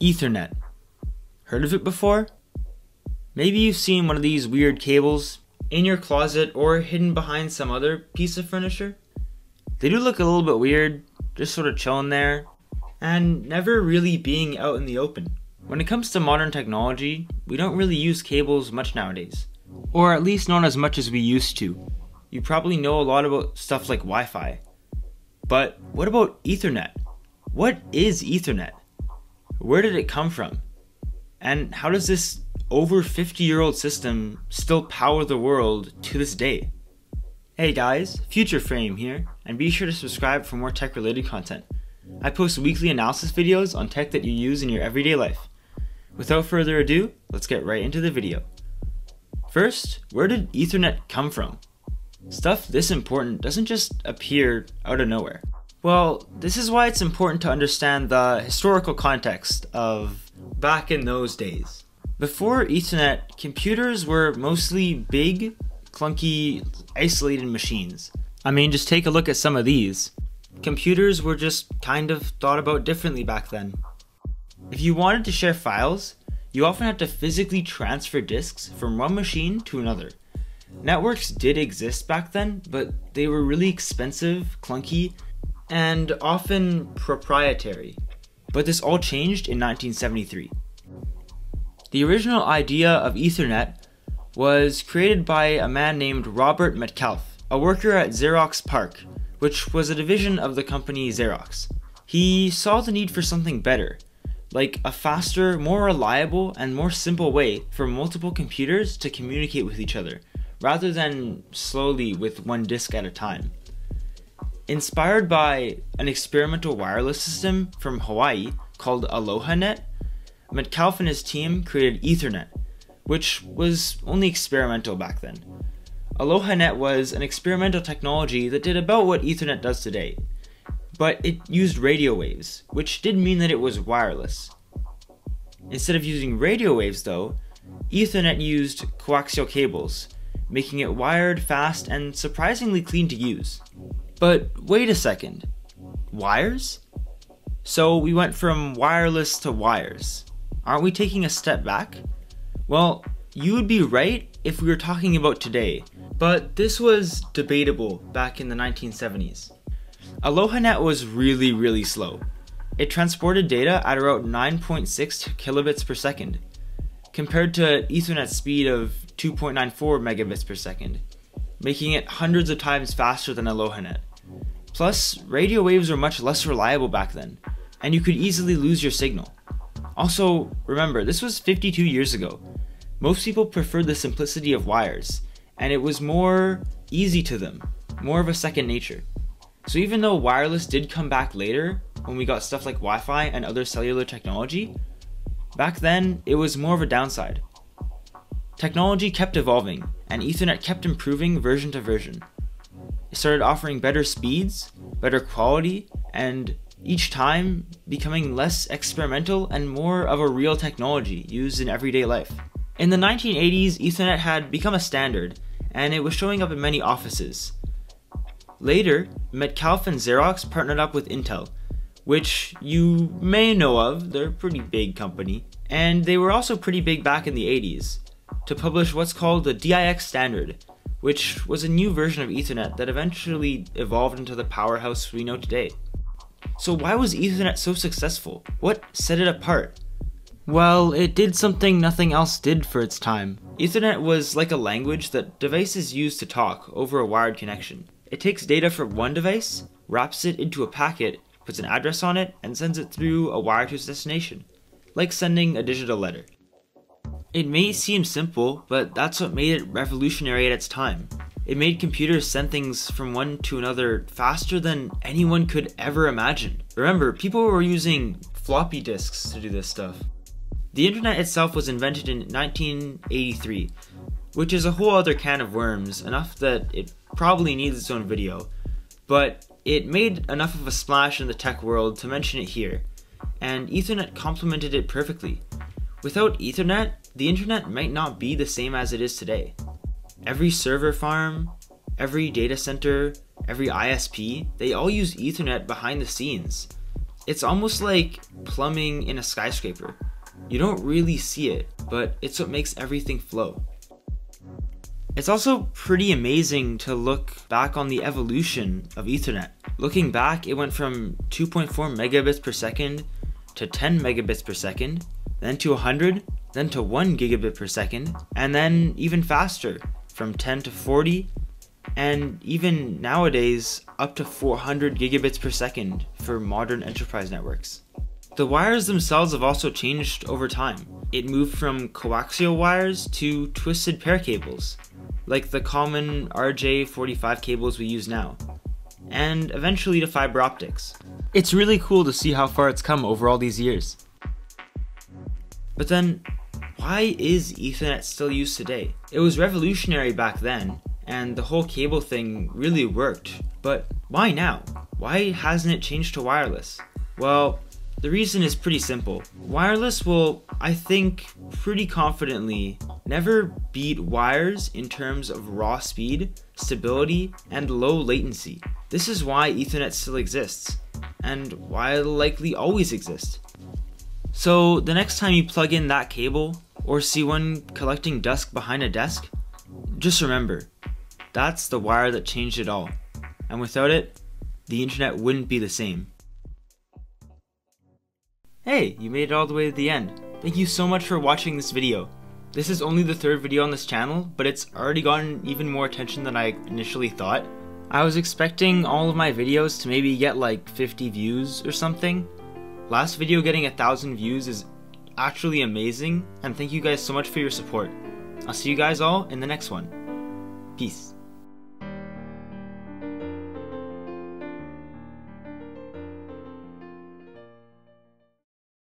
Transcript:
Ethernet. Heard of it before? Maybe you've seen one of these weird cables in your closet or hidden behind some other piece of furniture. They do look a little bit weird, just sort of chilling there, and never really being out in the open. When it comes to modern technology, we don't really use cables much nowadays, or at least not as much as we used to. You probably know a lot about stuff like Wi Fi. But what about Ethernet? What is Ethernet? Where did it come from? And how does this over 50 year old system still power the world to this day? Hey guys, Future Frame here, and be sure to subscribe for more tech related content. I post weekly analysis videos on tech that you use in your everyday life. Without further ado, let's get right into the video. First, where did Ethernet come from? Stuff this important doesn't just appear out of nowhere. Well, this is why it's important to understand the historical context of back in those days. Before Ethernet, computers were mostly big, clunky, isolated machines. I mean, just take a look at some of these. Computers were just kind of thought about differently back then. If you wanted to share files, you often had to physically transfer disks from one machine to another. Networks did exist back then, but they were really expensive, clunky, and often proprietary. But this all changed in 1973. The original idea of Ethernet was created by a man named Robert Metcalfe, a worker at Xerox PARC, which was a division of the company Xerox. He saw the need for something better, like a faster, more reliable, and more simple way for multiple computers to communicate with each other, rather than slowly with one disk at a time. Inspired by an experimental wireless system from Hawaii called AlohaNet, Metcalfe and his team created Ethernet, which was only experimental back then. AlohaNet was an experimental technology that did about what Ethernet does today, but it used radio waves, which did mean that it was wireless. Instead of using radio waves, though, Ethernet used coaxial cables, making it wired, fast, and surprisingly clean to use. But wait a second. Wires? So we went from wireless to wires. Aren't we taking a step back? Well, you would be right if we were talking about today, but this was debatable back in the 1970s. AlohaNet was really, really slow. It transported data at around 9.6 kilobits per second, compared to Ethernet's speed of 2.94 megabits per second, making it hundreds of times faster than AlohaNet. Plus, radio waves were much less reliable back then, and you could easily lose your signal. Also, remember, this was 52 years ago. Most people preferred the simplicity of wires, and it was more easy to them, more of a second nature. So even though wireless did come back later, when we got stuff like Wi-Fi and other cellular technology, back then it was more of a downside. Technology kept evolving, and Ethernet kept improving version to version. Started offering better speeds, better quality, and each time becoming less experimental and more of a real technology used in everyday life. In the 1980s, Ethernet had become a standard, and it was showing up in many offices. Later, Metcalfe and Xerox partnered up with Intel, which you may know of, they're a pretty big company, and they were also pretty big back in the 80s, to publish what's called the DIX standard, which was a new version of Ethernet that eventually evolved into the powerhouse we know today. So why was Ethernet so successful? What set it apart? Well, it did something nothing else did for its time. Ethernet was like a language that devices use to talk over a wired connection. It takes data from one device, wraps it into a packet, puts an address on it, and sends it through a wire to its destination, like sending a digital letter. It may seem simple, but that's what made it revolutionary at its time. It made computers send things from one to another faster than anyone could ever imagine. Remember, people were using floppy disks to do this stuff. The internet itself was invented in 1983, which is a whole other can of worms, enough that it probably needs its own video. But it made enough of a splash in the tech world to mention it here, and Ethernet complemented it perfectly. Without Ethernet, the internet might not be the same as it is today. Every server farm, every data center, every ISP, they all use Ethernet behind the scenes. It's almost like plumbing in a skyscraper. You don't really see it, but it's what makes everything flow. It's also pretty amazing to look back on the evolution of Ethernet. Looking back, it went from 2.4 megabits per second to 10 megabits per second, then to 100, then to 1 gigabit per second, and then even faster, from 10 to 40, and even nowadays up to 400 gigabits per second for modern enterprise networks. The wires themselves have also changed over time. It moved from coaxial wires to twisted pair cables, like the common RJ45 cables we use now, and eventually to fiber optics. It's really cool to see how far it's come over all these years. But then, why is Ethernet still used today? It was revolutionary back then, and the whole cable thing really worked, but why now? Why hasn't it changed to wireless? Well, the reason is pretty simple. Wireless will, I think, pretty confidently never beat wires in terms of raw speed, stability, and low latency. This is why Ethernet still exists, and why it'll likely always exist. So the next time you plug in that cable, or see one collecting dust behind a desk, just remember, that's the wire that changed it all. And without it, the internet wouldn't be the same. Hey, you made it all the way to the end. Thank you so much for watching this video. This is only the third video on this channel, but it's already gotten even more attention than I initially thought. I was expecting all of my videos to maybe get like 50 views or something. Last video getting a thousand views is actually amazing, and thank you guys so much for your support. I'll see you guys all in the next one. Peace.